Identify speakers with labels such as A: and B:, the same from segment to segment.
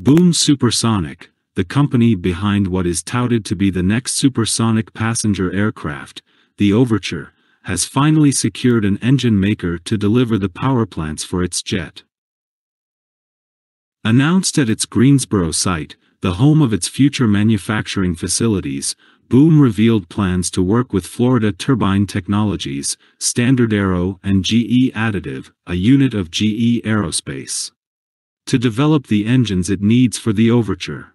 A: Boom Supersonic, the company behind what is touted to be the next supersonic passenger aircraft, the Overture, has finally secured an engine maker to deliver the power plants for its jet. Announced at its Greensboro site, the home of its future manufacturing facilities, Boom revealed plans to work with Florida Turbine Technologies, Standard Aero and GE Additive, a unit of GE Aerospace, to develop the engines it needs for the Overture.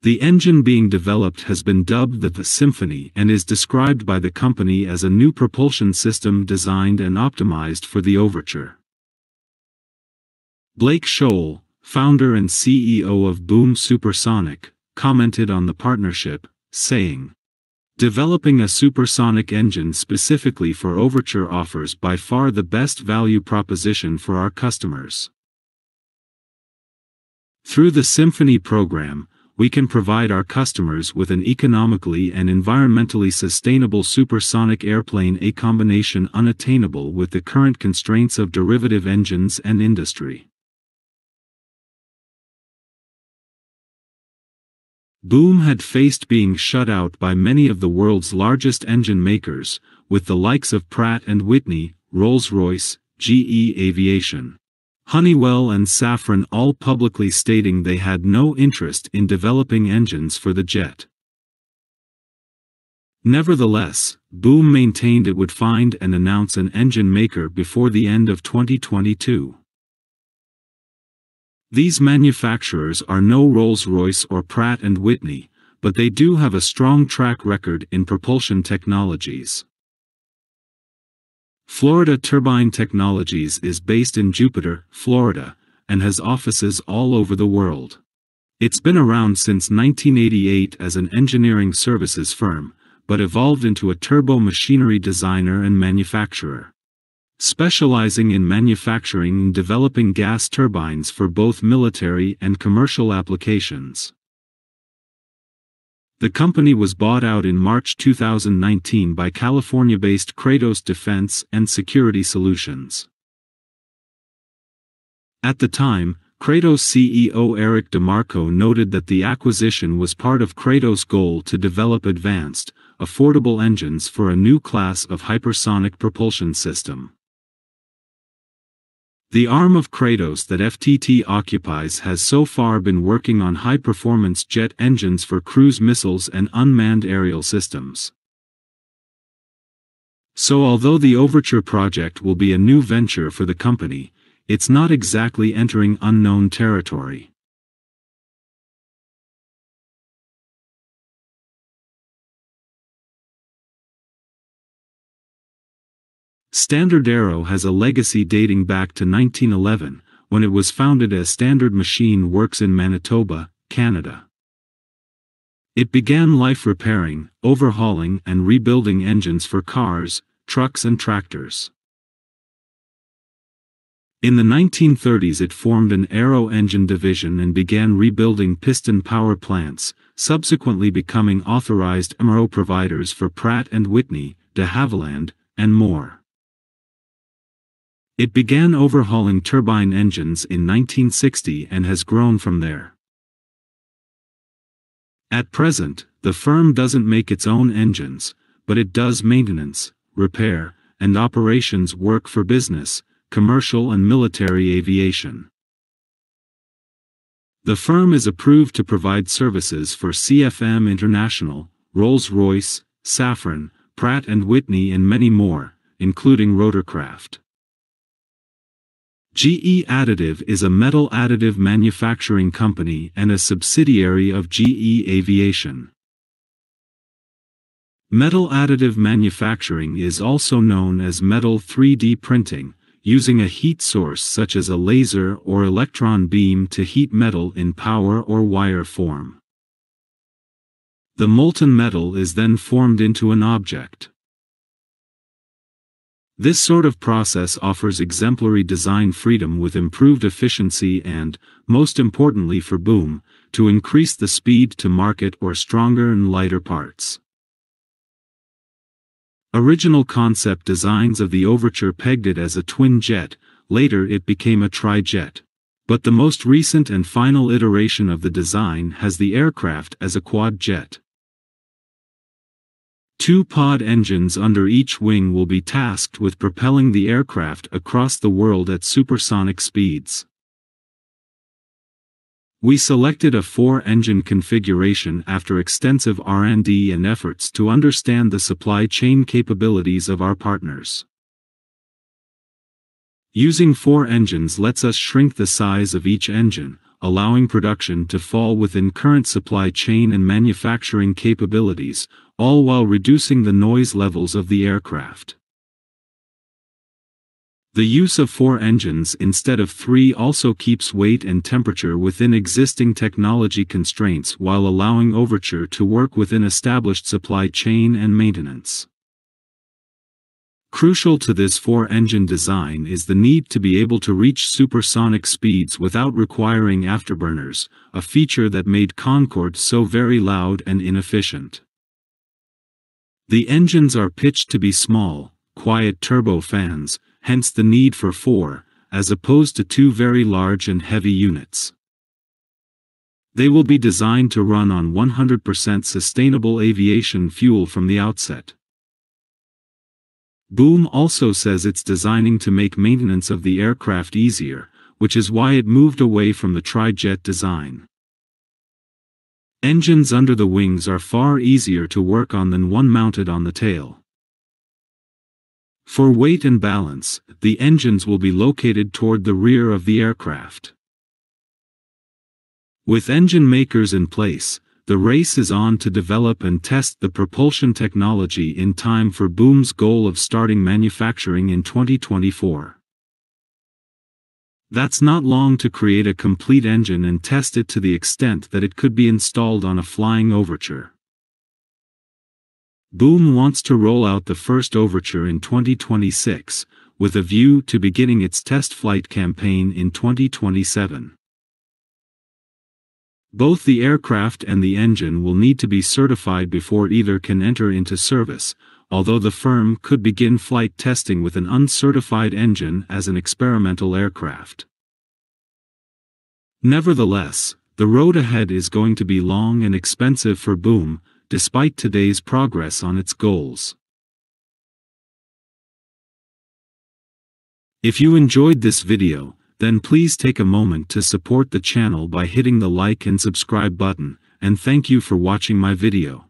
A: The engine being developed has been dubbed the, the Symphony and is described by the company as a new propulsion system designed and optimized for the Overture. Blake Scholl, founder and CEO of Boom Supersonic, commented on the partnership, saying, Developing a supersonic engine specifically for Overture offers by far the best value proposition for our customers. Through the Symphony program, we can provide our customers with an economically and environmentally sustainable supersonic airplane a combination unattainable with the current constraints of derivative engines and industry. Boom had faced being shut out by many of the world's largest engine makers, with the likes of Pratt & Whitney, Rolls-Royce, GE Aviation, Honeywell and Safran all publicly stating they had no interest in developing engines for the jet. Nevertheless, Boom maintained it would find and announce an engine maker before the end of 2022. These manufacturers are no Rolls-Royce or Pratt & Whitney, but they do have a strong track record in propulsion technologies. Florida Turbine Technologies is based in Jupiter, Florida, and has offices all over the world. It's been around since 1988 as an engineering services firm, but evolved into a turbo machinery designer and manufacturer. Specializing in manufacturing and developing gas turbines for both military and commercial applications. The company was bought out in March 2019 by California-based Kratos Defense and Security Solutions. At the time, Kratos CEO Eric DeMarco noted that the acquisition was part of Kratos' goal to develop advanced, affordable engines for a new class of hypersonic propulsion system. The arm of Kratos that FTT occupies has so far been working on high-performance jet engines for cruise missiles and unmanned aerial systems. So although the Overture project will be a new venture for the company, it's not exactly entering unknown territory. StandardAero has a legacy dating back to 1911, when it was founded as Standard Machine Works in Manitoba, Canada. It began life repairing, overhauling and rebuilding engines for cars, trucks and tractors. In the 1930s it formed an aero engine division and began rebuilding piston power plants, subsequently becoming authorized MRO providers for Pratt & Whitney, de Havilland, and more. It began overhauling turbine engines in 1960 and has grown from there. At present, the firm doesn't make its own engines, but it does maintenance, repair, and operations work for business, commercial and military aviation. The firm is approved to provide services for CFM International, Rolls-Royce, Safran, Pratt & Whitney and many more, including Rotorcraft. GE Additive is a metal additive manufacturing company and a subsidiary of GE Aviation. Metal additive manufacturing is also known as metal 3D printing, using a heat source such as a laser or electron beam to heat metal in power or wire form. The molten metal is then formed into an object. This sort of process offers exemplary design freedom with improved efficiency and, most importantly for Boom, to increase the speed to market or stronger and lighter parts. Original concept designs of the Overture pegged it as a twin jet, later it became a tri-jet. But the most recent and final iteration of the design has the aircraft as a quad jet. Two pod engines under each wing will be tasked with propelling the aircraft across the world at supersonic speeds. We selected a four-engine configuration after extensive R&D and efforts to understand the supply chain capabilities of our partners. Using four engines lets us shrink the size of each engine, allowing production to fall within current supply chain and manufacturing capabilities, all while reducing the noise levels of the aircraft. The use of four engines instead of three also keeps weight and temperature within existing technology constraints while allowing Overture to work within established supply chain and maintenance. Crucial to this four-engine design is the need to be able to reach supersonic speeds without requiring afterburners, a feature that made Concorde so very loud and inefficient. The engines are pitched to be small, quiet turbofans, hence the need for four, as opposed to two very large and heavy units. They will be designed to run on 100% sustainable aviation fuel from the outset. Boom also says it's designing to make maintenance of the aircraft easier, which is why it moved away from the tri-jet design. Engines under the wings are far easier to work on than one mounted on the tail. For weight and balance, the engines will be located toward the rear of the aircraft. With engine makers in place, the race is on to develop and test the propulsion technology in time for Boom's goal of starting manufacturing in 2024. That's not long to create a complete engine and test it to the extent that it could be installed on a flying overture. Boom wants to roll out the first overture in 2026, with a view to beginning its test flight campaign in 2027. Both the aircraft and the engine will need to be certified before either can enter into service, although the firm could begin flight testing with an uncertified engine as an experimental aircraft. Nevertheless, the road ahead is going to be long and expensive for Boom, despite today's progress on its goals. If you enjoyed this video, then please take a moment to support the channel by hitting the like and subscribe button, and thank you for watching my video.